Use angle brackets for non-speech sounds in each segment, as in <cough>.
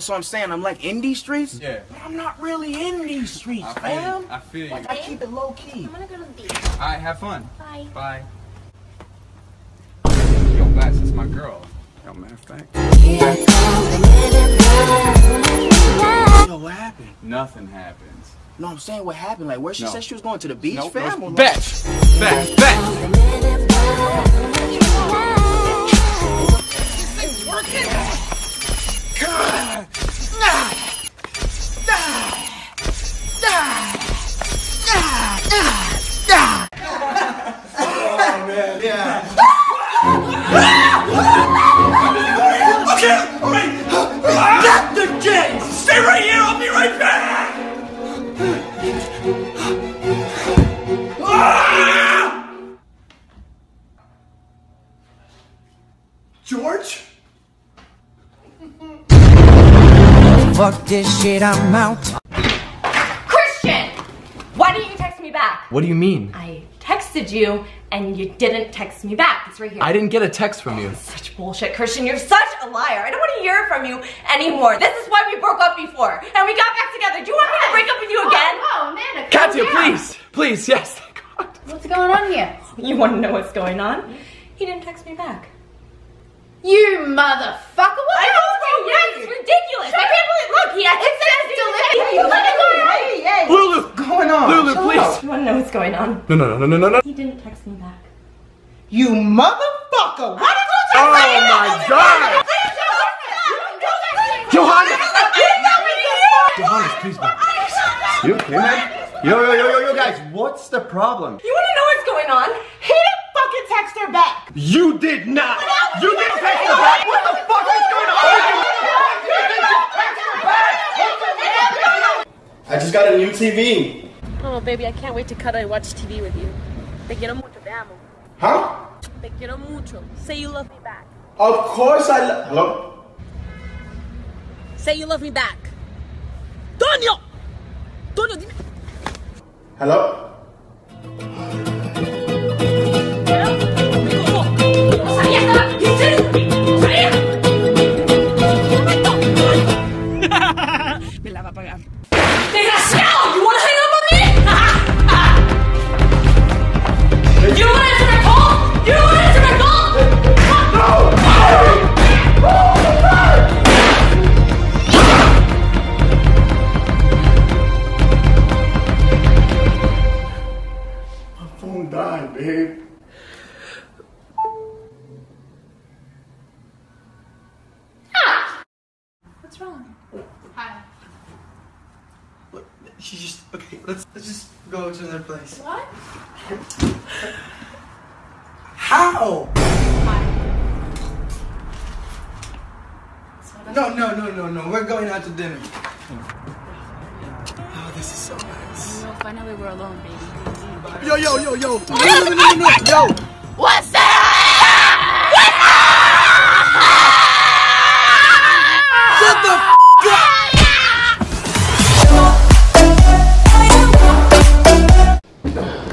So I'm saying I'm like in these streets. Yeah. But I'm not really in these streets, I feel fam. I feel you. Like I keep it low key. I'm gonna go to the beach. All right, have fun. Bye. Bye. Yo, Bats, that's my girl. Yo, matter of fact, Yo, what happened? nothing happens. No, I'm saying what happened. Like where she No. said she was going to the beach, Nope, fam. no, or like- Bats, Bats, Bats. Dr. J, stay right here. I'll be right back. Ah! George? Fuck this shit, I'm out. Christian! Why didn't you text me back? What do you mean? I texted you and you didn't text me back. It's right here. I didn't get a text from you. Oh, such bullshit, Christian. You're such a liar. I don't want to hear from you anymore. This is why we broke up before. And we got back together. Do you want me to break up with you again? Oh, Amanda, calm Katya, down. please, please, yes, thank God. What's going on here? You want to know what's going on? He didn't text me back. You motherfucker! What I the hell's told wrong you, yes, it's you? ridiculous. I can't believe, look, he has It says delivery. Let it go. Hey, hey. Lulu, What's going on? Lulu, Chill please. out. You want to know what's going on? No, no, no, no, no, no. He didn't text me back. You motherfucker! Why did you text Oh my God. Johannes. Johannes, please, man. You okay, man? Yo, yo, yo, yo, yo, guys, what's the problem? You want to know what's going on? He didn't fucking text her back. You did not! You didn't text her back! What the fuck is going on? I just got a new TV. Oh, baby, I can't wait to cut and watch TV with you. Te quiero mucho, te amo. Huh? Te quiero mucho. Say you love me back. Of course I lo- Hello? Say you love me back. Tonio! Tonio, dime. Hello? Phone died, ah! babe. What's wrong? Hi. She just okay. Let's let's just go to another place. What? How? No, no, no, no, no. We're going out to dinner. Oh, this is so nice. Well, finally we're alone, baby. Yo, yo, yo, yo. No, no, no, no, no, no. Yo. What's that? Shut the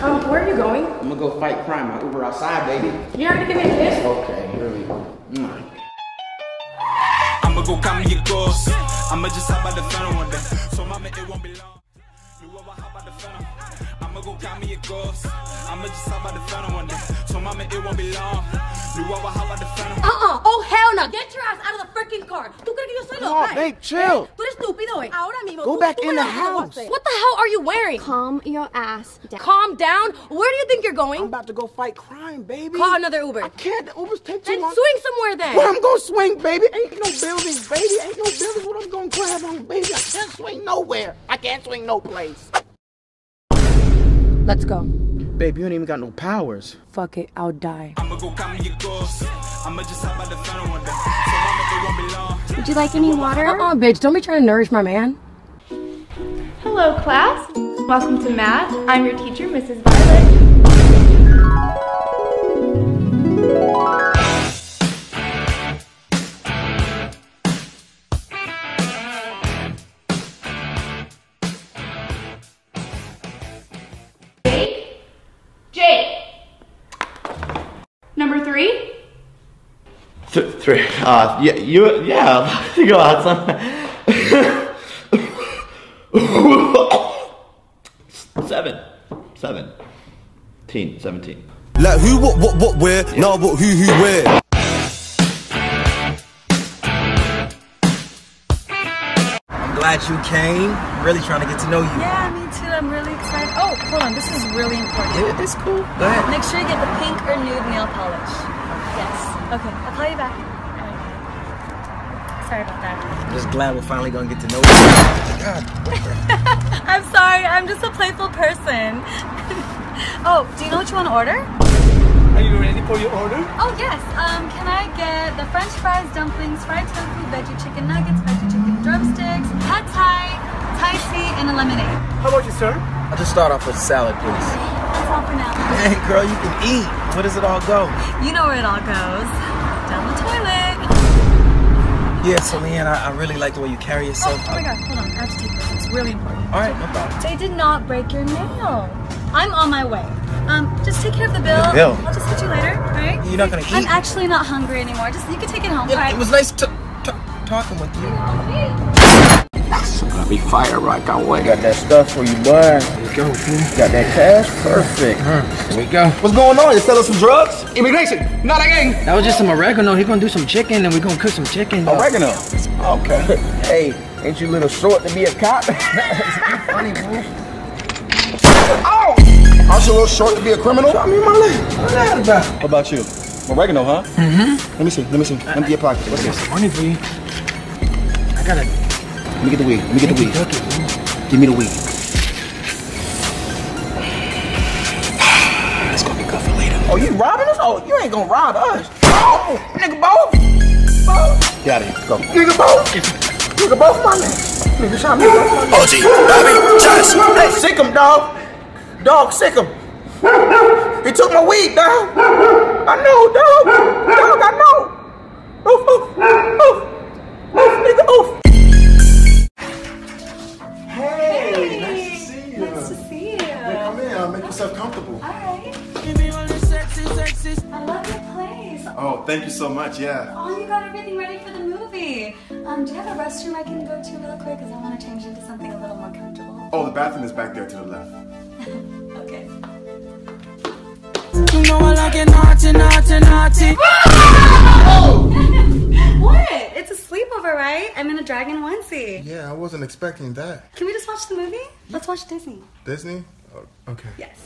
Um, where are you going? I'm gonna go fight crime. I Uber outside, baby. You're not gonna give me a kiss? Okay, here we go. Mm. I'ma go count me your ghost. I'ma just hop out the phantom one day. So mama, it won't be long. I'ma go count me your ghost. I'ma just hop out the phantom one day. So mama, it won't be long. You ever hop out the phantom? Uh-uh. Oh, hell no. Get your ass out of the freaking car. ¿Tú crees que yo soy Come loca? on, babe, chill. Eh, tú eres estúpido, güey. Ahora mismo. Go tú- back tú in the lo house. What the hell are you wearing? Calm your ass down. Calm down. Where do you think you're going? I'm about to go fight crime, baby. Call another Uber. I can't. The Ubers take too Then long. swing somewhere then. Where I'm gonna swing, baby? Ain't no buildings, baby. Ain't no buildings. What I'm gonna grab on, baby? I can't swing nowhere. I can't swing no place. Let's go. Babe, you ain't even got no powers. Fuck it. I'll die. I'ma go count me your ghost. I'ma just hop out the phantom one day. So mama, be. Would you like any water? Uh-uh, bitch. Don't be trying to nourish my man. Hello, class. Welcome to math. I'm your teacher, Mrs. Violet. Three? Th- Uh, yeah, you, yeah, you go out. Seven. Seven. Teen. Seventeen. Like who, what, what, what, where? Nah, but who, who, where? I'm glad you came. Really trying to get to know you. Yeah, me too. I'm really excited. Oh, hold on. This is really important. Yeah, it's cool. Go ahead. Make sure you get the pink or nude nail polish. Yes. Okay, I'll call you back. All right, bye. Sorry about that. I'm just glad we're finally gonna get to know you. God. <laughs> I'm sorry. I'm just a playful person. <laughs> oh, do you know what you want to order? Are you ready for your order? Oh yes. Um, can I get the French fries, dumplings, fried tofu, veggie chicken nuggets, veggie chicken drumsticks, pad thai, Thai tea, and a lemonade? How about you, sir? I'll just start off with salad, please. That's all for now. <laughs> Hey, girl, you can eat. Where does it all go? You know where it all goes. Down the toilet. Yeah, so Leanne, I, I really like the way you carry Oh, yourself. oh my god, hold on. I have to take this. It's really important. All right, no problem. They did not break your nail. I'm on my way. Um, just take care of the bill. The bill? I'll just hit you later, alright? You're not gonna I'm actually not hungry anymore. Just you can take it home, Yeah, alright? it was nice to, to, talking with you. Gonna be fire right away. Got that stuff for you, boy. Here we go, fool. Got that cash? Perfect. Here we go. What's going on? You selling some drugs? Immigration, not again. That was just some oregano. He gonna do some chicken, and we gonna cook some chicken. dog. Oregano. Okay. hey, ain't you a little short to be a cop? <laughs> Funny, fool. Oh! I'm a little short to be a criminal. Drop me my leg. What's that about? What about you? Oregano, huh? Mm-hmm. Let me see. Let me see. Empty your pocket. What's this? Money for you. I gotta. Let me get the weed. Let me get the weed. Give me the weed. It's gonna be good for later. Oh, you robbing us? Oh, you ain't gonna rob us. Oh, nigga, both. Both. Get out of here. Go. Nigga, both. Nigga, both my nigga. Nigga, shot me both my nigga. OG, Bobby, Josh. Hey, sick him, dog. Dog, sick him. He took my weed, dog. I know, dog. Dog, I know. Oof, oof, oof. Oof, nigga, oof. Oh, thank you so much. Yeah. Oh, you got everything ready for the movie. Um, do you have a restroom I can go to real quick? Because I want to change into something a little more comfortable. Oh, the bathroom is back there to the left. <laughs> okay. You know I like it naughty, naughty, naughty. <laughs> what? It's a sleepover, right? I'm in a dragon onesie. Yeah, I wasn't expecting that. Can we just watch the movie? Let's watch Disney. Disney? Oh, okay. Yes.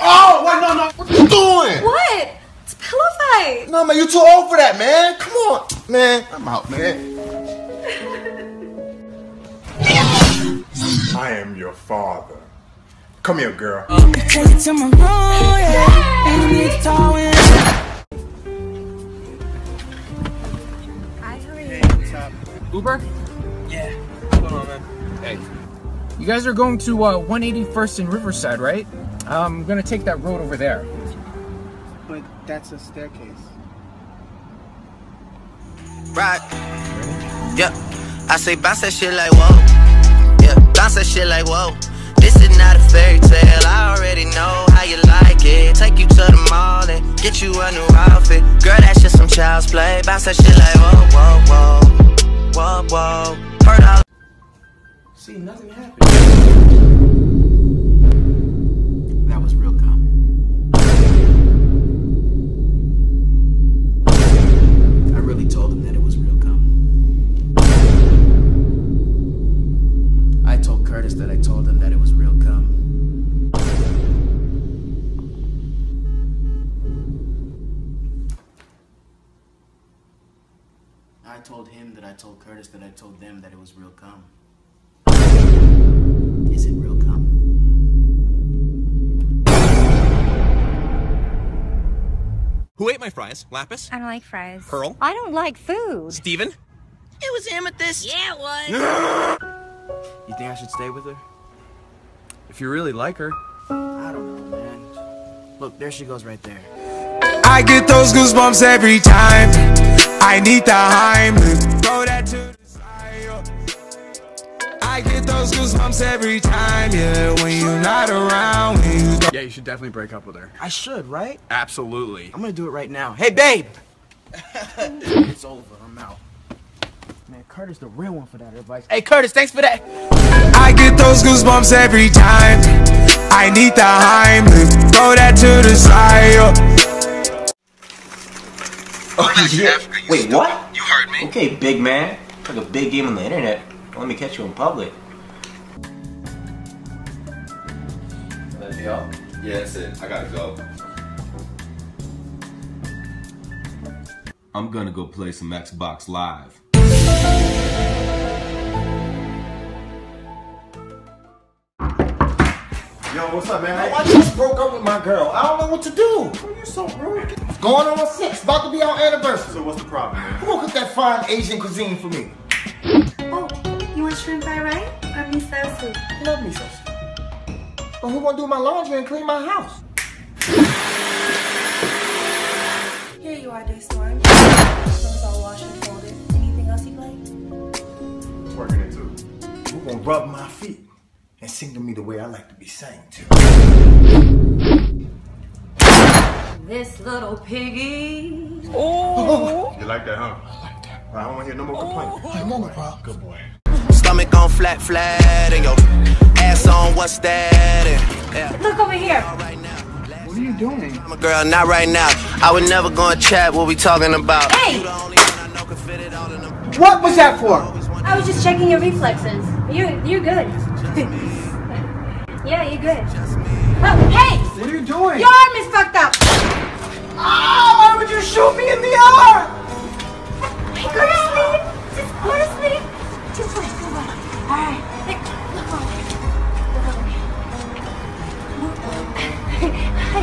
Oh, wait, no, no. What you doing? What? It's a pillow fight. No, man, you too old for that, man. Come on. Man, I'm out, man. <laughs> I am your father. Come here, girl. Take it to my room, yeah. And you need to talk with Hi, how are you? Uber? Yeah. What's going on, man? Hey. You guys are going to uh, 181st in Riverside, right? Um, I'm gonna take that road over there. But that's a staircase. Right. Yeah. I say bounce that shit like whoa. Yeah, bounce that shit like whoa. This is not a fairy tale. I already know how you like it. Take you to the mall and get you a new outfit. Girl, that's just some child's play. Bounce that shit like whoa, whoa, whoa, whoa, whoa. Heard all. See, nothing happened. Curtis that I told them that it was real calm. Is it real calm? Who ate my fries? Lapis? I don't like fries. Pearl? I don't like food. Steven? It was amethyst. Yeah, it was. <laughs> You think I should stay with her? If you really like her. I don't know, man. Look, there she goes right there. I get those goosebumps every time. I need the Heimlich. Throw that to the side. I get those goosebumps every time, yeah. When you're not around, when you Yeah, you should definitely break up with her. I should, right? Absolutely. I'm gonna do it right now. Hey, babe! <laughs> it's over. I'm out. Man, Curtis the real one for that advice. Hey, Curtis, thanks for that. I get those goosebumps every time. I need the Heimlich. Throw that to the side. Oh, <laughs> yeah. Wait, what? You heard me. Okay, big man. Like a big game on the internet. Don't let me catch you in public. Let me up. Yeah, that's it. I gotta go. I'm gonna go play some Xbox Live. Yo, what's up, man? I just broke up with my girl. I don't know what to do. Are you so rude. It's going on six. About to be our anniversary. So what's the problem, man? Who will cook that fine Asian cuisine for me? Oh, you want shrimp fried rice or miso soup? I love miso soup. But who gonna do my laundry and clean my house? Here you are, Day Storm. Clothes all washed and folded. Anything else you'd like? Working it too. Who gonna rub my feet and sing to me the way I like to be sang to? This little piggy. Oh. You like that, huh? I like that. I don't want to hear no more complaints. Hey, no more problem. Good boy. Stomach on flat, flat, and your ass on what's that? And, yeah. Look over here. What are you doing? I'm a girl, not right now. I would never go and chat what we talking about. Hey! What was that for? I was just checking your reflexes. You're you're good. <laughs> yeah, you're good. Oh, hey! What are you doing? Your arm is fucked up. Ah, why would you shoot me in the arm? Hey, go to sleep. Just go to sleep. Just wait. Go on. All right. Look over here. Look over here. Hi.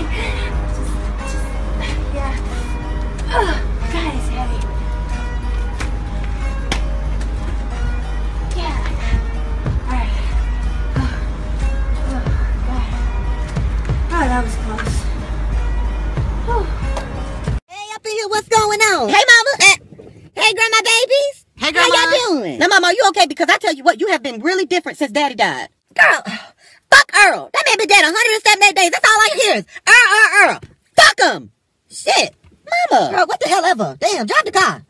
Just, just, yeah. Ugh, God, it's heavy. Yeah. All right. Oh, God. Oh, that was going on? Hey, mama. Eh, hey, grandma babies. Hey, How Grandma. y'all doing? Now, mama, are you okay? Because I tell you what, you have been really different since daddy died. Girl, fuck Earl. That man been dead 178 days. That's all I hear is Earl, Earl, Earl. Fuck him. Shit. Mama. Girl, what the hell ever? Damn, drive the car.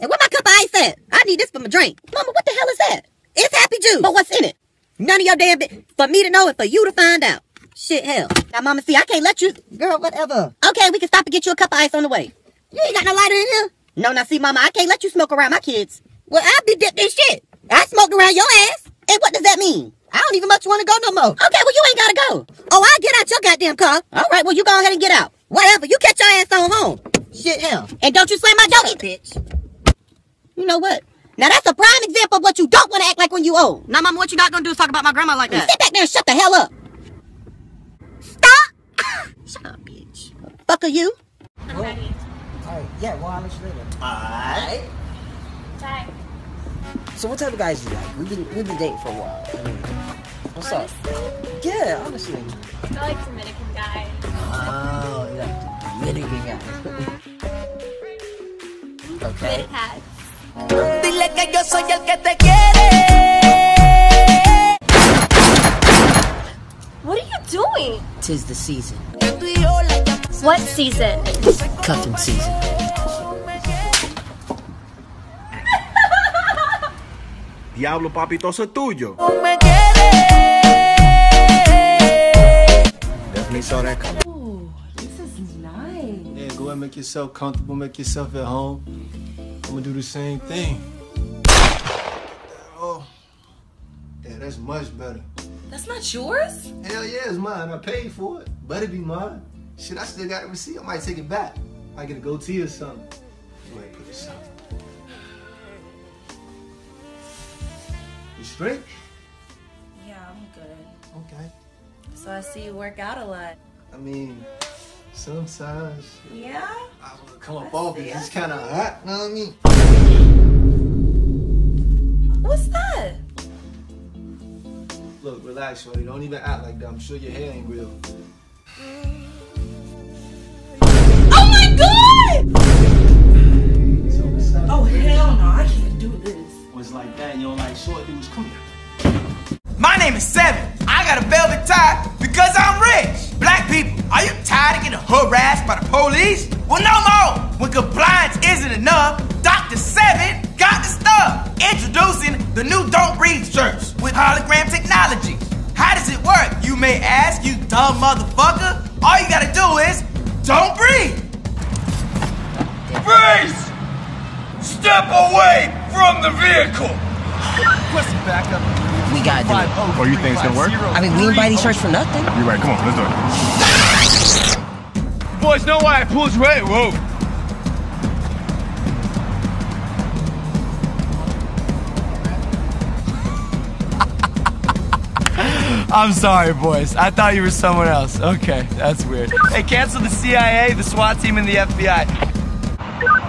And where my cup of ice at? I need this for my drink. Mama, what the hell is that? It's happy juice. But what's in it? None of your damn bit. For me to know and for you to find out. Shit, hell. Now, mama, see, I can't let you. Girl, whatever. Okay, we can stop and get you a cup of ice on the way. You ain't got no lighter in here? No, now see, mama, I can't let you smoke around my kids. Well, I'll be dipped in shit. I smoked around your ass. And what does that mean? I don't even much want to go no more. Okay, well, you ain't gotta go. Oh, I'll get out your goddamn car. All right, well, you go ahead and get out. Whatever, you catch your ass on home. Shit, hell. And don't you slam my door, bitch. You know what? Now that's a prime example of what you don't want to act like when you old. Now, mama, what you not gonna do is talk about my grandma like that. Sit back there and shut the hell up. Stop! <laughs> shut up, bitch. Fuck are you? I'm ready. Alright, yeah, well, I'll let you later. Alright. Bye. So what type of guys do you like? We've been we've been dating for a while. I mean, what's up? Yeah, honestly. I like Dominican guys. Oh, yeah. Dominican guys. <laughs> okay. Good hats. Dile que yo soy el que te quiere. What are you doing? Tis the season. What season? Cuffing season. <laughs> Diablo, papito, eso es tuyo. Definitely saw that coming. Ooh, this is nice. Yeah, go ahead and make yourself comfortable, make yourself at home. I'm gonna do the same thing. Oh, yeah, that's much better. That's not yours? Hell yeah, it's mine. I paid for it. Better be mine. Shit, I still got the receipt. I might take it back. I might get a goatee or something. Go ahead, put this on. You straight? Yeah, I'm good. Okay. So I see you work out a lot. I mean, sometimes Yeah? I wanna come up off it. It's kind of hot. You know what I mean? What's that? Look, relax, shorty. Don't even act like that. I'm sure your hair ain't real. Mm. God! Oh hell no, I can't do this. Was like that, and you don't like short dudes. Come here. My name is Seven. I got a velvet tie because I'm rich. Black people, are you tired of getting harassed by the police? Well, no more. When compliance isn't enough, Dr. Seven got the stuff. Introducing the new Don't Breathe shirts with hologram technology. How does it work? You may ask, you dumb motherfucker. All you gotta do is don't breathe. Freeze! Step away from the vehicle! Pussy back up. We gotta do it. Oh, oh, you think it's gonna work? I mean, we didn't buy these shirts for nothing. You're right, come on, let's do it. Boys know why I pulled you right? Whoa. <laughs> I'm sorry, boys. I thought you were someone else. Okay, that's weird. Hey, cancel the CIA, the SWAT team, and the FBI.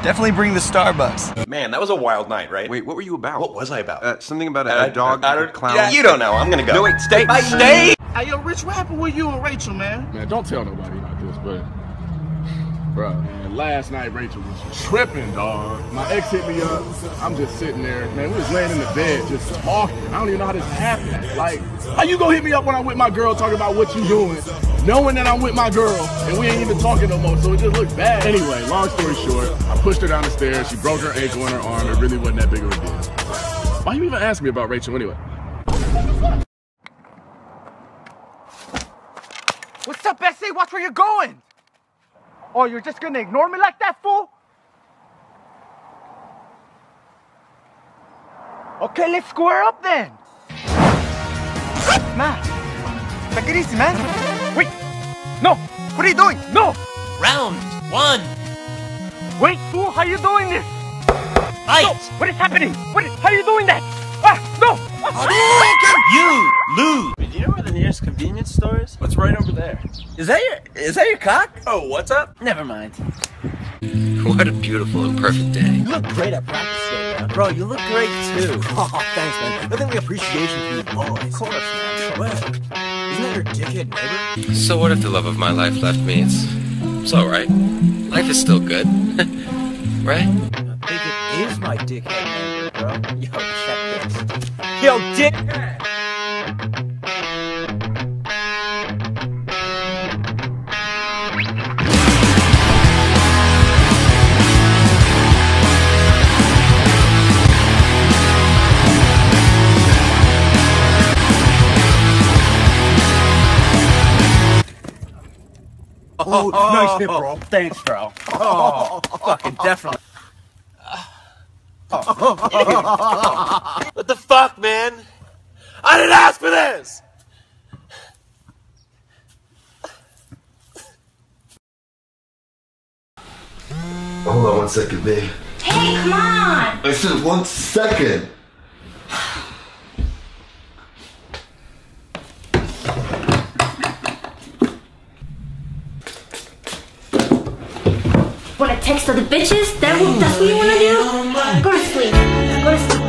Definitely bring the Starbucks. Man, that was a wild night, right? Wait, what were you about? What was I about? Uh, something about a, Uh, a dog, I a don't- clown. Yeah, you don't know. I'm gonna go. No, wait, stay. Bye. Stay. Hey, yo, Rich, what happened with you and Rachel, man? Man, don't tell nobody about this, but bro, man, last night Rachel was tripping, dog. My ex hit me up. I'm just sitting there, man. We was laying in the bed just talking. I don't even know how this happened. Like, how you gonna hit me up when I'm with my girl talking about what you doing, knowing that I'm with my girl and we ain't even talking no more? So it just looked bad. Anyway, long story short, I pushed her down the stairs. She broke her ankle in her arm. It really wasn't that big of a deal. Why you even ask me about Rachel anyway? What's up, SA? Watch where you're going. Oh, you're just gonna ignore me like that, fool? Okay, let's square up then. Man, take it easy, man. Wait, no. What are you doing? No. Round one. Wait, fool, how are you doing this? Fight. No, what is happening? What? Is, how are you doing that? Ah, no. You lose. Do you know where the nearest convenience store is? What's right over there? Is that your is that your cock? Oh, what's up? Never mind. What a beautiful and perfect day. You look great at practice today, man. Bro, you look great too. Oh, <laughs> thanks, man. Nothing like appreciation from you boys. Of course, man. What? That your dickhead neighbor? So what if the love of my life left me? It's, it's alright. Life is still good. <laughs> right? I think it is my dickhead neighbor, bro. Yo, check this. Yo, dickhead! Oh, <laughs> nice hit, bro. Thanks, bro. Oh, oh fucking definitely. <laughs> what the fuck, man? I didn't ask for this! Hold on one second, babe. Hey, come on. I said one second. Wanna text other bitches? That that's what you wanna do? Go to sleep. Go to sleep.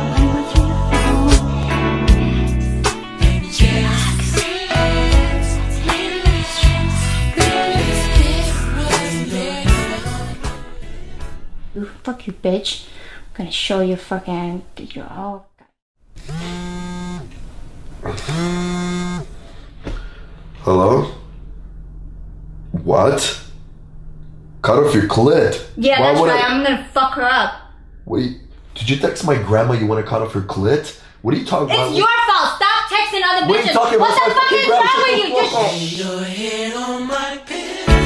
Ooh, fuck you, bitch. I'm gonna show you fucking. You're all. Hello? What? Cut off your clit. Yeah, Why that's would right. I- I'm gonna fuck her up. Wait, did you text my grandma you want to cut off her clit? What are you talking about? It's your fault. Stop texting other What are you bitches. talking what about? the My fuck fucking is wrong grandma, with shut you? the Just fuck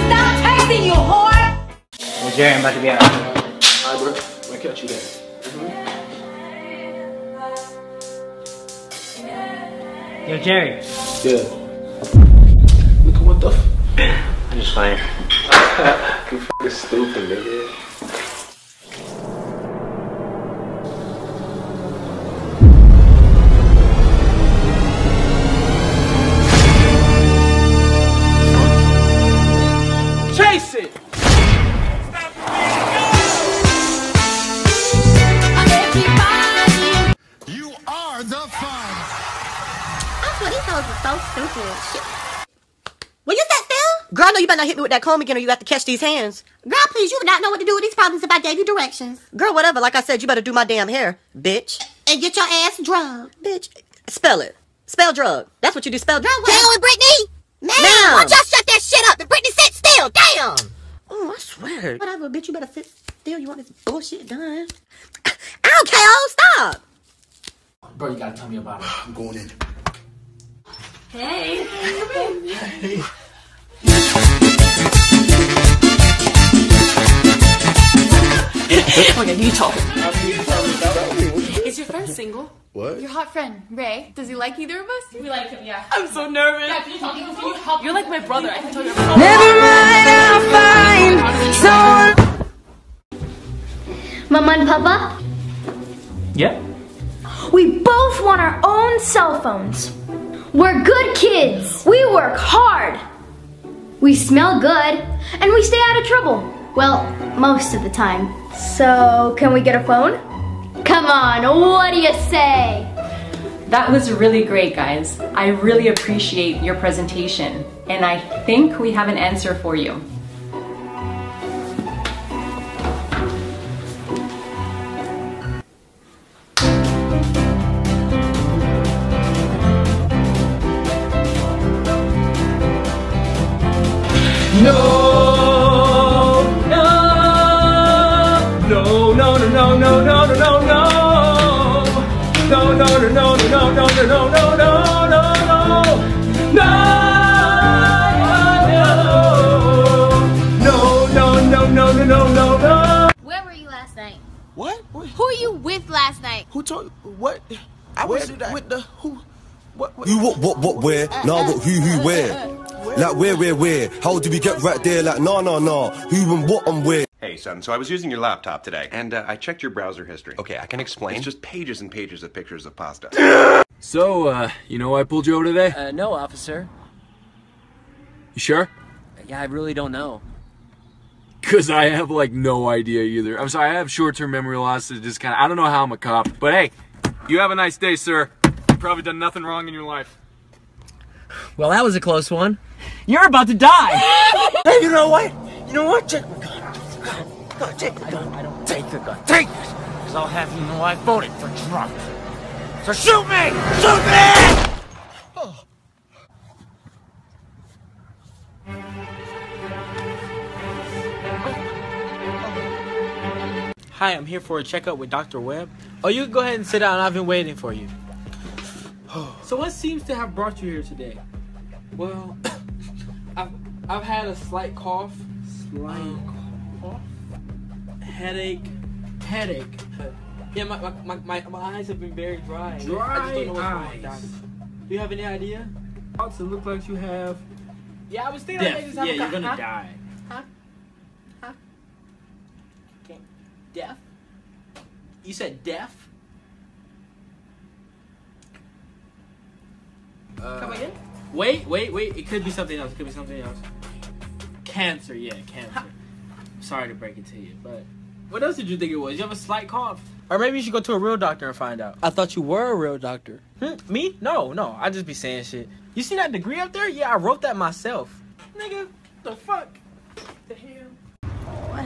stop texting, you whore. Well, Jerry, I'm about to be out. Alright, bro. I'll catch you there. Yo, Jerry. Yeah. Look at what the f- I'm just playing. You fucking stupid, hit me with that comb again or you got to catch these hands. Girl, please, you would not know what to do with these problems if I gave you directions. Girl, whatever. Like I said, you better do my damn hair, bitch. And get your ass drugged. Bitch. Spell it. Spell drug. That's what you do. Spell drug. Hell with Brittany? Man, Now. why don't y'all shut that shit up and Brittany sit still? Damn. Oh, I swear. Whatever, bitch. You better sit still. You want this bullshit done? Okay, oh, stop. Bro, you gotta tell me about it. I'm going in. Hey. Hey. <laughs> <laughs> okay, you talk. Is your friend single? What? Your hot friend, Ray. Does he like either of us? We like him, yeah. I'm so nervous. Yeah, can you talk? Can you help? You're like my brother. I can tell you. Never mind, I'll find someone. Mama and Papa, Yeah? we both want our own cell phones. We're good kids. We work hard. We smell good, and we stay out of trouble. Well, most of the time. So, can we get a phone? Come on, what do you say? That was really great, guys. I really appreciate your presentation, and I think we have an answer for you. With last night? Who told what? I was with the who? What? what Who, what, what, what, where? Nah, what, who, who, where? Like, where, where, where? How did we get right there? Like, nah, nah, nah. Who and what and where? Hey, son, so I was using your laptop today, and uh, I checked your browser history. Okay, I can explain. It's just pages and pages of pictures of pasta. <laughs> So, uh, you know why I pulled you over today? Uh, no, officer. You sure? Yeah, I really don't know. Because I have, like, no idea either. I'm sorry, I have short term memory loss. It just kind of, I don't know how I'm a cop. But hey, you have a nice day, sir. You've probably done nothing wrong in your life. Well, that was a close one. You're about to die! <laughs> Hey, you know what? You know what? Take my gun. Go, take the gun. I don't Take the gun. Take it! Because I'll have you know I voted for Trump. So shoot me! Shoot me! Hi, I'm here for a checkup with Dr. Webb. Oh, you can go ahead and sit down. I've been waiting for you. So, what seems to have brought you here today? Well, <coughs> I've I've had a slight cough, Slight um, cough, headache, headache. Yeah, my my, my, my, eyes have been very dry. Dry don't know what's eyes. Do you have any idea? Also, look like you have Yeah, I was thinking I may death. have Yeah, you're gonna die. Huh? Huh? Okay. Deaf? You said deaf? Uh, Come again? Wait, wait, wait. It could be something else. It could be something else. Cancer, yeah, cancer. Sorry to break it to you, but what else did you think it was? You have a slight cough. Or maybe you should go to a real doctor and find out. I thought you were a real doctor. Hmm? Me? No, no. I just be saying shit. You see that degree up there? Yeah, I wrote that myself. Nigga, the fuck? The hell?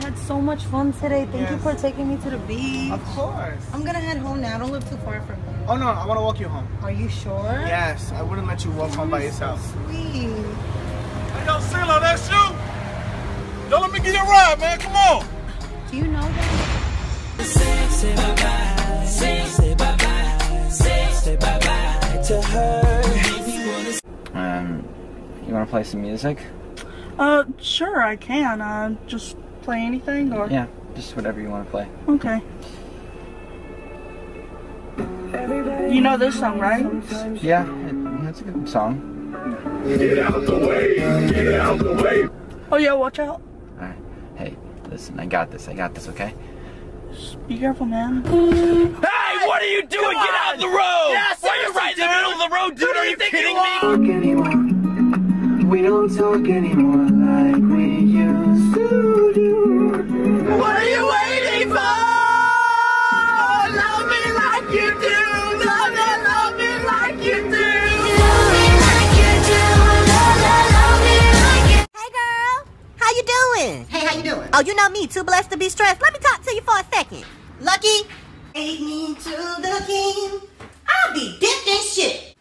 I had so much fun today. Thank you for taking me to the beach. Of course. I'm gonna head home now. Don't live too far from me. Oh no, I want to walk you home. Are you sure? Yes, I wouldn't let you walk home by yourself. Sweet. Hey, yo, CeeLo, that's you? Yo, let me get you a ride, man. Come on. Do you know that? Say, say bye bye. Say, say bye bye. Say, say bye bye to her. Um, you want to play some music? Uh, sure, I can. Uh, just play anything or? Yeah, just whatever you want to play. Okay. You know this song, right? Yeah, it, that's a good song. Get out the way. Get out the way. Oh yeah, watch out. Alright, hey, listen, I got this, I got this, okay? Be careful, man. Hey, what are you doing? Get out of the road! Yeah, Why are you right in the middle of the road, dude? Are you kidding me? Anymore. We don't talk anymore too blessed to be stressed. Let me talk to you for a second. Lucky, take me to the king. I'll be dipped in shit.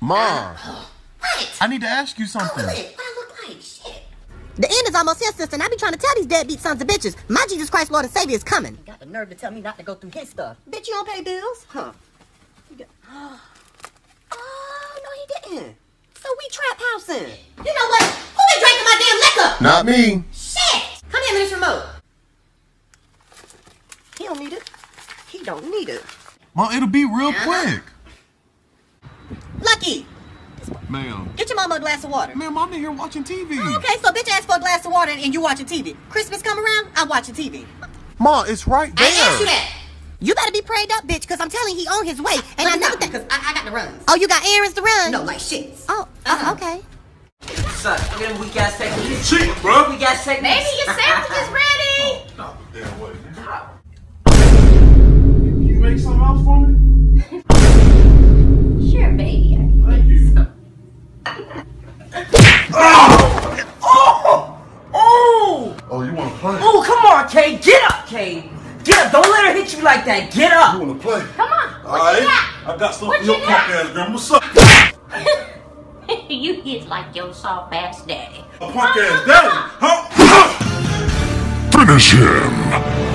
Mom, uh, What? I need to ask you something. What? What I look like? Shit. The end is almost here, sister, and I be trying to tell these deadbeat sons of bitches, my Jesus Christ, Lord and Savior is coming. You got the nerve to tell me not to go through his stuff. Bitch, you don't pay bills? Huh. You got... <gasps> Oh, no, he didn't. So we trap housing. You know what? Who been drinking my damn liquor? Not me. Shit! Come here, Miss Remote. He don't need it. He don't need it. Mom, it'll be real Uh-huh. quick. Lucky, Ma'am. get your mama a glass of water. Ma'am, I'm in here watching TV. Oh, okay, so bitch asked for a glass of water and you watching TV. Christmas come around, I'm watching TV. Ma, it's right there. I asked you that. You better be prayed up, bitch, because I'm telling he on his way. And I never think, because I, I got the runs. Oh, you got errands to run? No, like shit. Oh, uh, okay. Son, look at them weak ass techniques. Cheat, bro. Weak ass techniques. Maybe your sandwich is ready. Make something else for me? Sure, baby. Ah! Oh! Oh! Oh, you want to play? Oh, come on, Kay. Get up, Kay. Get up. Don't let her hit you like that. Get up. You want to play? Come on. All right. I got something What for your you punk ass girl. What's up? <laughs> you hit like your soft ass daddy. A punk uh-huh. ass daddy. Huh? Finish him.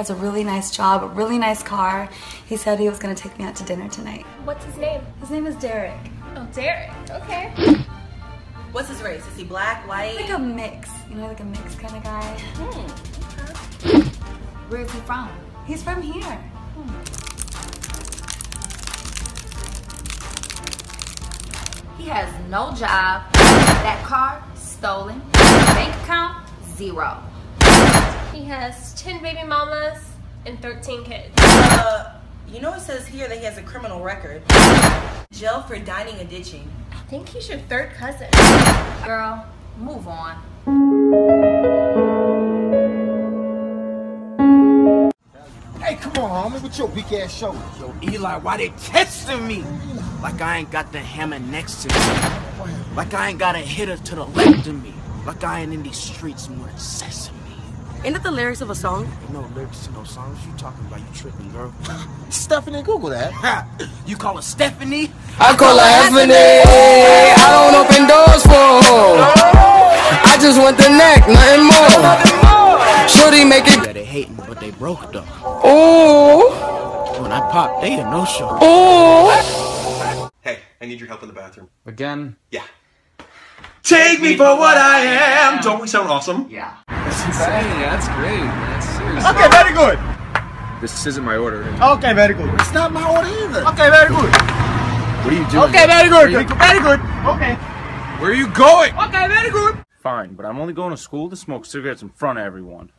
Has a really nice job, a really nice car. He said he was gonna take me out to dinner tonight. What's his name? His name is Derek. Oh, Derek. Okay. <laughs> What's his race? Is he black, white? Like a mix. You know, like a mix kind of guy. Hmm, Where is he from? He's from here. Hmm. He has no job. That car stolen. Bank account zero. He has 10 baby mamas and 13 kids. Uh, you know it says here that he has a criminal record. Jail for dining and ditching. I think he's your third cousin. Girl, move on. Hey, come on, homie, with your weak ass shoulders. Yo, Eli, why they testing me? Like I ain't got the hammer next to me. Like I ain't got a hitter to the left of me. Like I ain't in these streets more than sesame. Ain't that the lyrics of a song? Ain't no lyrics to no songs. You talking about you tripping, girl? <laughs> Stephanie, Google that. You call her Stephanie? I call her Anthony. I don't open doors for her. I just want the neck, nothing more. Shorty make it. Yeah, they hating, but they broke though. Ooh. When I pop, they a no show. Ooh. Hey, I need your help in the bathroom. Again? Yeah. Take me for what I am. Don't we sound awesome? Yeah. That's insane. Yeah, that's great. That's serious. Okay, very good. This isn't my order. Okay, very good. It's not my order either. Okay, very good. What are you doing? Okay, very good. You- Very good. Okay. Where are you going? Okay, very good. Fine, but I'm only going to school to smoke cigarettes in front of everyone.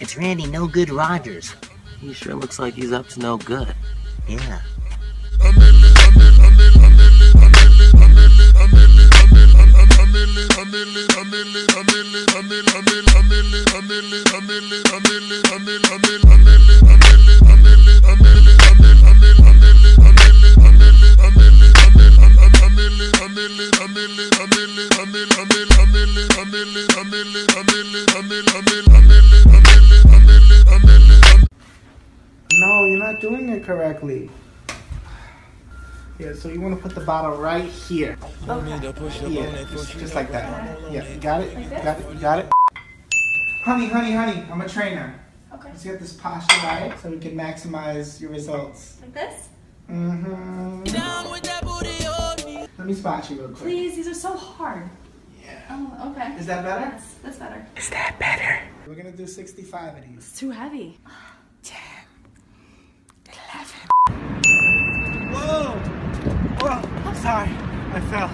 It's Randy No Good Rogers. He sure looks like he's up to no good. Yeah. No, you're not doing it correctly. Yeah, so you want to put the bottle right here. Yeah, just, just like that. Yeah, you got it? You got it? You got it? Honey, honey, honey, I'm a trainer. Okay. Let's get this posture right so we can maximize your results. Like this? Mm-hmm. Let me spot you real quick. Please, these are so hard. Yeah. Oh, okay. Is that better? Yes, that's better. Is that better? We're gonna do 65 of these. It's too heavy. Sorry. I fell.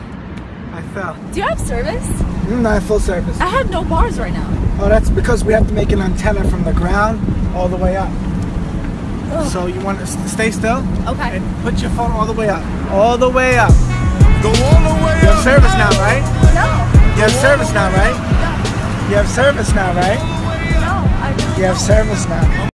I fell. Do you have service? Mm, I have full service. I have no bars right now. Oh, that's because we have to make an antenna from the ground all the way up. So you want to stay still? Okay. And put your phone all the way up. All the way up. Go all the way You have service now, right? No. You have service now, right? You have service now, right? No, I You have service now.